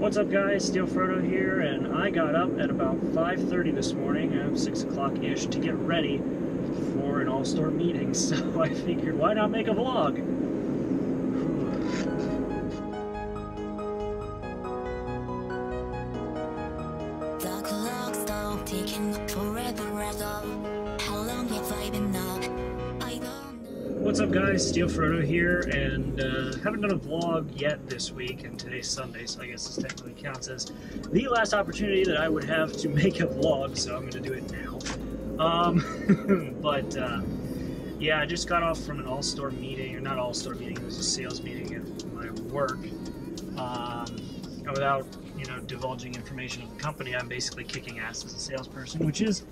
What's up guys, Steel Frodo here, and I got up at about 5.30 this morning, at 6 o'clock-ish, to get ready for an all-star meeting, so I figured why not make a vlog? Forever How long have I been What's up guys, Steel Frodo here, and uh, haven't done a vlog yet this week, and today's Sunday, so I guess this technically counts as the last opportunity that I would have to make a vlog, so I'm going to do it now. Um, but, uh, yeah, I just got off from an all-store meeting, or not all-store meeting, it was a sales meeting at my work. Um, without, you know, divulging information of the company, I'm basically kicking ass as a salesperson, which is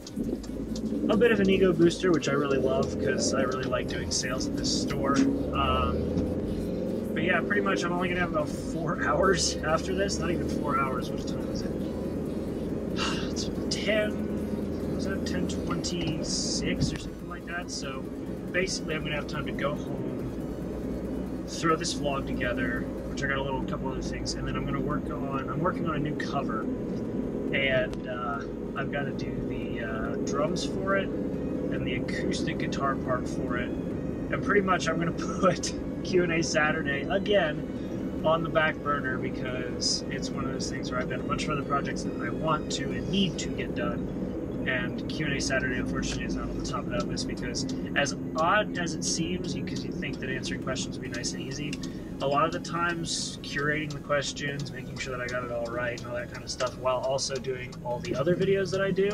a bit of an ego booster, which I really love because I really like doing sales at this store. Um, but yeah, pretty much I'm only gonna have about four hours after this. Not even four hours. What time is it? It's ten. Was that ten twenty six or something like that? So basically, I'm gonna have time to go home, throw this vlog together, I got a little couple other things, and then I'm gonna work on. I'm working on a new cover, and uh, I've got to do the uh, drums for it and the acoustic guitar part for it, and pretty much I'm gonna put Q&A Saturday again on the back burner because it's one of those things where I've got a bunch of other projects that I want to and need to get done. And Q&A Saturday, unfortunately, is not on the top of that list because, as odd as it seems, because you think that answering questions would be nice and easy, a lot of the times curating the questions, making sure that I got it all right, and all that kind of stuff, while also doing all the other videos that I do,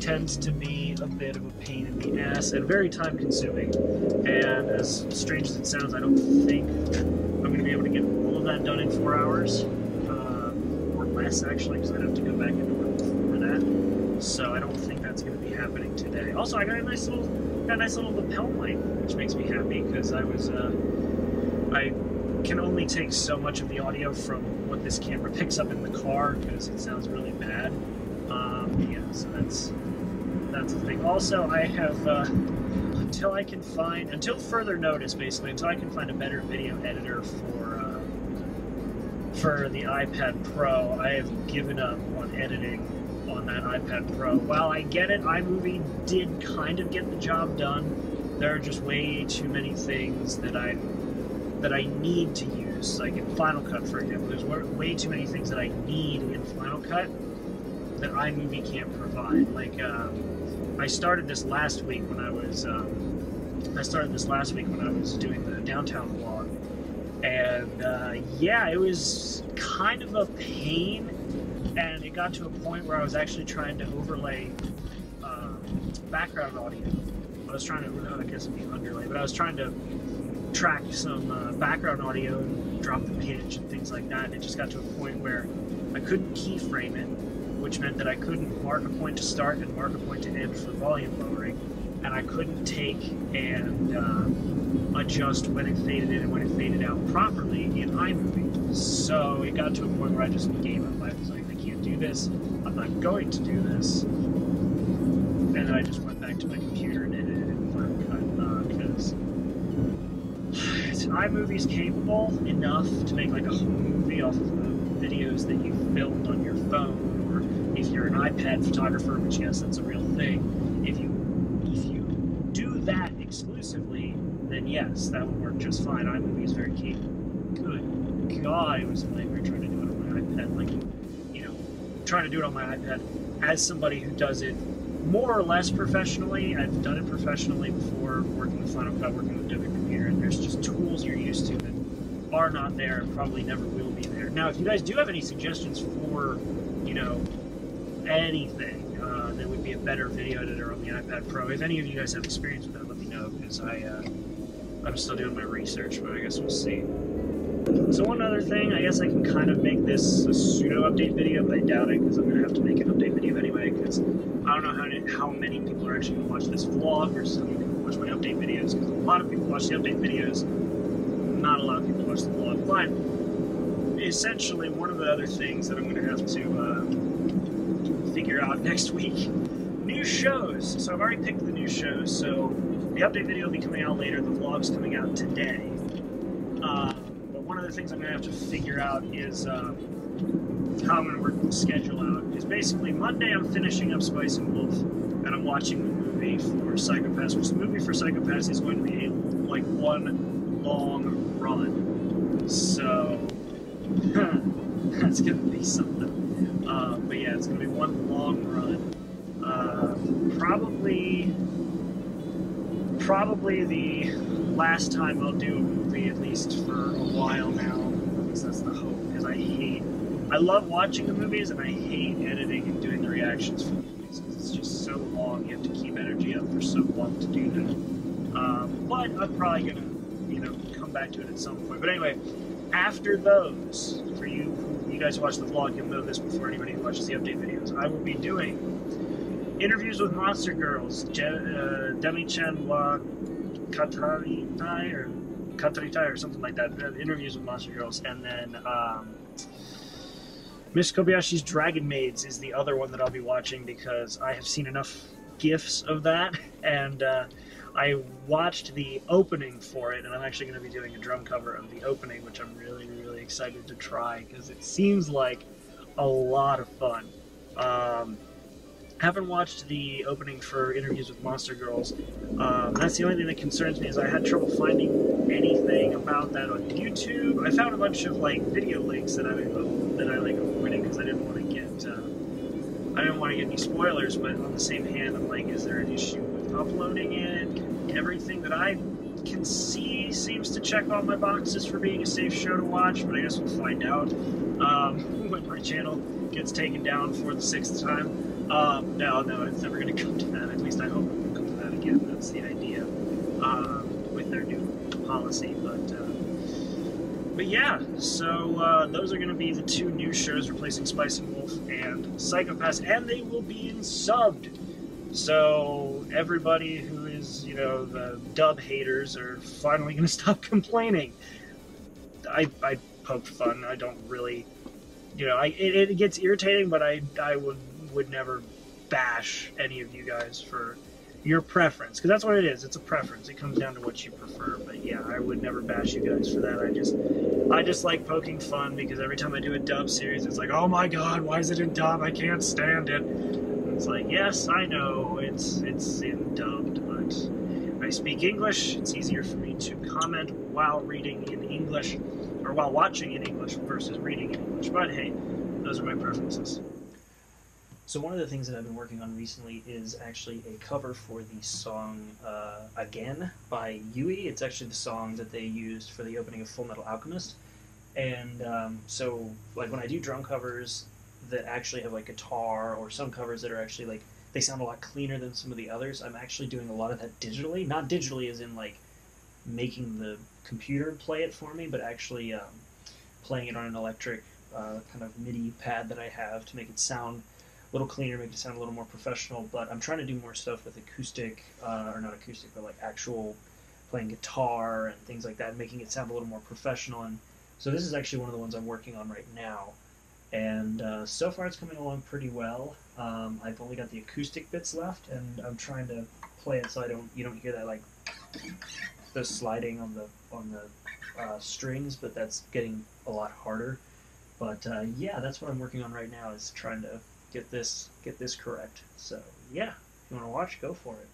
tends to be a bit of a pain in the ass and very time consuming. And as strange as it sounds, I don't think I'm going to be able to get all of that done in four hours, uh, or less actually, because I'd have to go back into work before that. So I don't think that's going to be happening today. Also, I got a nice little, got a nice little lapel mic, which makes me happy because I was, uh, I can only take so much of the audio from what this camera picks up in the car because it sounds really bad. Um, yeah, so that's that's the thing. Also, I have uh, until I can find until further notice, basically, until I can find a better video editor for uh, for the iPad Pro, I have given up on editing on that iPad Pro. While I get it, iMovie did kind of get the job done. There are just way too many things that I that I need to use, like in Final Cut, for example. There's way too many things that I need in Final Cut that iMovie can't provide. Like, um, I started this last week when I was, um, I started this last week when I was doing the downtown vlog, and uh, yeah, it was kind of a pain, and it got to a point where I was actually trying to overlay um, background audio. I was trying to, I guess it'd be underlay, but I was trying to track some uh, background audio and drop the pitch and things like that. And it just got to a point where I couldn't keyframe it, which meant that I couldn't mark a point to start and mark a point to end for volume lowering, and I couldn't take and uh, adjust when it faded in and when it faded out properly in iMovie. So it got to a point where I just gave up. I was like, I can't do this. I'm not going to do this. And then I just went back to my computer and edited it in Final Cut because iMovie's capable enough to make like a whole movie off of the videos that you filmed on your phone, or if you're an iPad photographer, which yes, that's a real thing. If you if you do that exclusively, then yes, that would work just fine. iMovie is very capable. Good God, it was nightmare trying to do it on my iPad. Like, you know, trying to do it on my iPad as somebody who does it more or less professionally. I've done it professionally before, working with Final Cut, working with Adobe Premiere, and there's just you're used to that are not there and probably never will be there. Now, if you guys do have any suggestions for, you know, anything uh, that would be a better video editor on the iPad Pro, if any of you guys have experience with that, let me know because I, uh, I'm still doing my research, but I guess we'll see. So one other thing, I guess I can kind of make this a pseudo update video, but I doubt it because I'm going to have to make an update video anyway because I don't know how, to, how many people are actually to watch this vlog versus how people watch my update videos because a lot of people watch the update videos, not a lot of people watch the vlog. But essentially, one of the other things that I'm going to have to uh, figure out next week, new shows. So I've already picked the new shows, so the update video will be coming out later, the vlog's coming out today. Uh, but one of the things I'm going to have to figure out is uh, how I'm going to work the schedule out is basically Monday I'm finishing up Spice and Wolf, and I'm watching the movie for Psycho-Pass. Which the movie for Psycho-Pass is going to be a, like one long run, so that's to be something. Uh, but yeah, it's to be one long run. Uh, probably, probably the last time I'll do a movie, at least for a while now. At least that's the hope, because I hate I love watching the movies and I hate editing and doing the reactions for the movies because it's just so long. You have to keep energy up for so long to do that. Um, but I'm probably gonna, you know, come back to it at some point. But anyway, after those, for you, you guys who watch the vlog, you'll know this before anybody who watches the update videos. I will be doing interviews with monster girls, Je- uh, Demi-chan wa Katari or Katari or something like that. Uh, interviews with monster girls, and then. Um, Miss Kobayashi's Dragon Maids is the other one that I'll be watching because I have seen enough gifs of that, and uh, I watched the opening for it, and I'm actually going to be doing a drum cover of the opening, which I'm really, really excited to try because it seems like a lot of fun. Um, haven't watched the opening for interviews with Monster Girls. Um, that's the only thing that concerns me is I had trouble finding anything about that on YouTube. I found a bunch of like video links that I that I like avoiding because I didn't want to get uh, I didn't want to get any spoilers. But on the same hand, I'm like, is there an issue uploading it? Everything that I can see seems to check all my boxes for being a safe show to watch, but I guess we'll find out um, when my channel gets taken down for the sixth time. Um, no, no, it's never going to come to that. At least I hope it won't come to that again. That's the idea um, with their new policy. But uh, but yeah, so uh, those are going to be the two new shows replacing Spice and Wolf and Psycho-Pass, and they will be in subbed. So everybody who is, you know, the dub haters are finally going to stop complaining. I, I poked fun. I don't really, you know, I, it, it gets irritating, but I, I would would never bash any of you guys for your preference because that's what it is. It's a preference. It comes down to what you prefer. But yeah, I would never bash you guys for that. I just I just like poking fun because every time I do a dub series, it's like, oh my god, why is it in dub? I can't stand it. It's like, yes, I know it's it's in dubbed, but I speak English. It's easier for me to comment while reading in English or while watching in English versus reading in English. But hey, those are my preferences. So one of the things that I've been working on recently is actually a cover for the song uh, "Again" by Yui. It's actually the song that they used for the opening of Full Metal Alchemist. And um, so, like when I do drum covers that actually have like guitar, or some covers that are actually like they sound a lot cleaner than some of the others, I'm actually doing a lot of that digitally. Not digitally as in like making the computer play it for me, but actually um, playing it on an electric uh, kind of MIDI pad that I have to make it sound a little cleaner, make it sound a little more professional. But I'm trying to do more stuff with acoustic, uh, or not acoustic, but like actual playing guitar and things like that, making it sound a little more professional. And so this is actually one of the ones I'm working on right now. And uh, so far it's coming along pretty well. Um, I've only got the acoustic bits left, and I'm trying to play it so I don't you don't hear that like the sliding on the on the uh, strings, but that's getting a lot harder. But uh, yeah, that's what I'm working on right now is trying to get this get this correct. So yeah, if you want to watch, go for it.